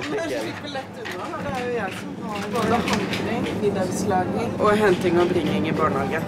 Logistikken. Jeg slipper lett unna. Det er jo jeg som har både handling, middagslaging og henting og bringing i barnehage.